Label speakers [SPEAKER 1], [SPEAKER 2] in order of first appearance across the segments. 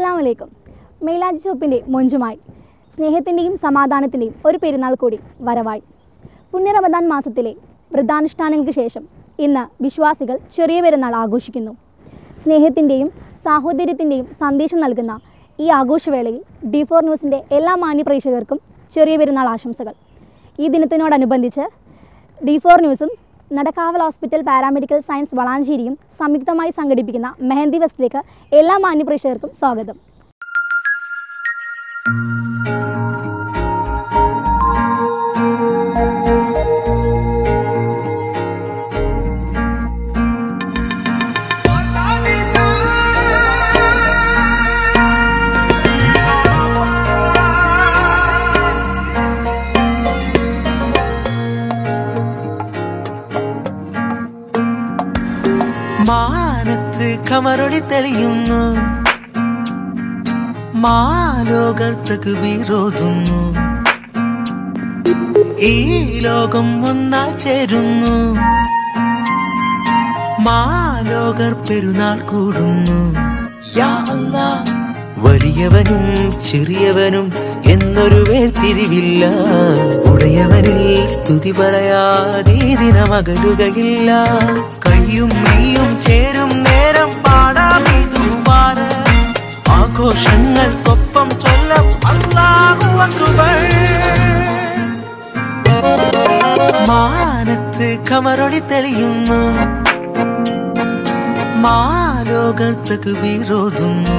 [SPEAKER 1] അസ്സാം വലൈക്കും മെയിലാജ് ചോപ്പിന്റെ മൊഞ്ചുമായി സ്നേഹത്തിന്റെയും സമാധാനത്തിന്റെയും ഒരു പെരുന്നാൾ കൂടി വരവായി. പുണ്യ റമദാൻ മാസത്തിലെ വ്രതാനുഷ്ഠാനങ്ങൾക്ക് ശേഷം ഇന്ന് വിശ്വാസികൾ ചെറിയ പെരുന്നാൾ ആഘോഷിക്കുന്നു. സ്നേഹത്തിന്റെയും സാഹോദര്യത്തിന്റെയും സന്ദേശം നൽകുന്ന ഈ ആഘോഷവേളയിൽ ഡി ഫോർ ന്യൂസിന്റെ എല്ലാ മാന്യപ്രേക്ഷകർക്കും ചെറിയ പെരുന്നാൾ ആശംസകൾ. ഈ ദിനത്തിനോടനുബന്ധിച്ച് ഡി ഫോർ ന്യൂസും നടക്കാവൽ ഹോസ്പിറ്റൽ പാരാമെഡിക്കൽ സയൻസ് വളാഞ്ചേരിയും സംയുക്തമായി സംഘടിപ്പിക്കുന്ന മെഹന്തി ഫെസ്റ്റിലേക്ക് എല്ലാ മാന്യപ്രേക്ഷകർക്കും സ്വാഗതം.
[SPEAKER 2] മാനത്ത് കമറൊടി തെളിയുന്നു. മാലോകർത്തക്ക് വിരോധുന്നു ഈ ലോകം ഒന്നാ ചേരുന്നു. മാലോകർ പെരുന്നാൾ കൂടുന്നു. യാ അല്ലാ വലിയവനും ചെറിയവനും എന്നൊരു വേർതിരിവില്ല. ഉടയവനിൽ സ്തുതി പറയാതെ ദിനമകലുകയില്ല. കയ്യും മെയ്യും ചേരും നേരം പാടാം ഇതുമാറ ആഘോഷങ്ങൾക്കൊപ്പം ചൊല്ലാം അല്ലാഹു മാനത്ത് കമറൊടി തെളിയുന്നു. മാലോകർത്തക്ക് വിരോധുന്നു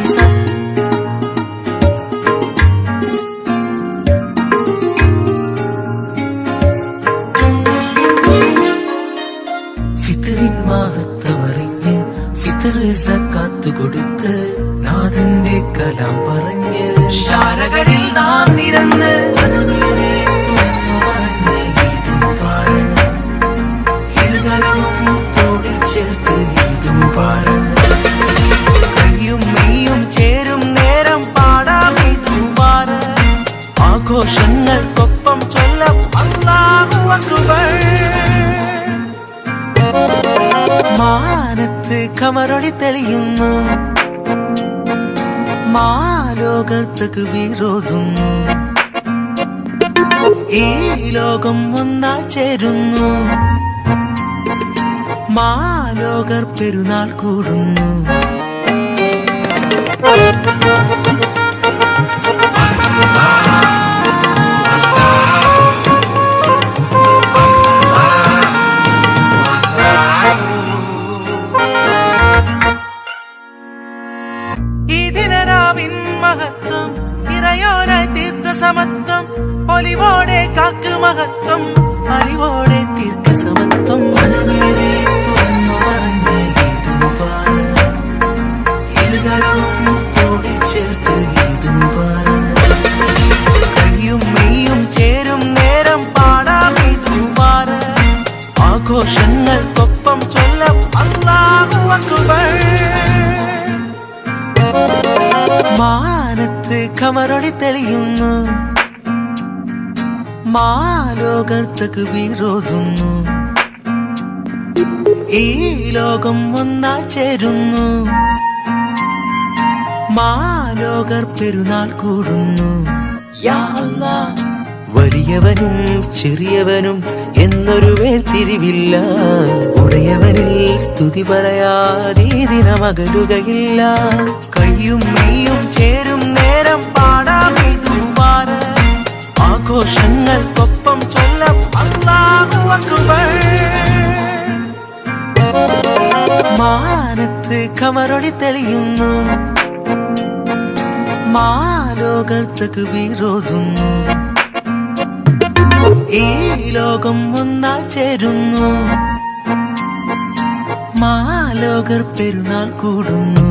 [SPEAKER 2] വിരോധുന്നു ഈ ലോകം ഒന്നായി ചേരുന്നു. മാലോകർ പെരുന്നാൾ കൂടുന്നു. மகத்துவம் பொலிவோடே காக்கு மகத்துவம் அறிவோட മാലോകർത്തക്ക് വിരോധുന്നു. ഈ ലോകം ഒന്നായി ചേരുന്നു. മാലോകർ പെരുന്നാൾ കൂടുന്നു. വലിയവനും ചെറിയവനും എന്നൊരു വേർതിരിവില്ല. ഉടയവനിൽ സ്തുതി പറയാതെ ദിനമകലുകയില്ല. കയ്യും മെയ്യും ചേരും നേരം പാടാം ഇതു കമറൊടി തെളിയുന്നു. മാലോകർത്തക്ക് വിരോധുന്നു ഈ ലോകം ഒന്നായി ചേരുന്നു. മാലോകർ പെരുന്നാൾ കൂടുന്നു.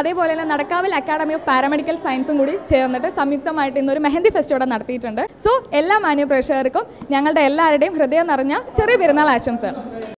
[SPEAKER 3] അതേപോലെ തന്നെ നടക്കാവിൽ അക്കാഡമി ഓഫ് പാരാമെഡിക്കൽ സയൻസും കൂടി ചേർന്നിട്ട് സംയുക്തമായിട്ട് ഇന്നൊരു മെഹന്തി ഫെസ്റ്റ് നടത്തിയിട്ടുണ്ട്. സോ എല്ലാ മാന്യ പ്രേക്ഷകർക്കും ഞങ്ങളുടെ എല്ലാവരുടെയും ഹൃദയം നിറഞ്ഞ ചെറിയ പെരുന്നാൾ ആശംസകൾ.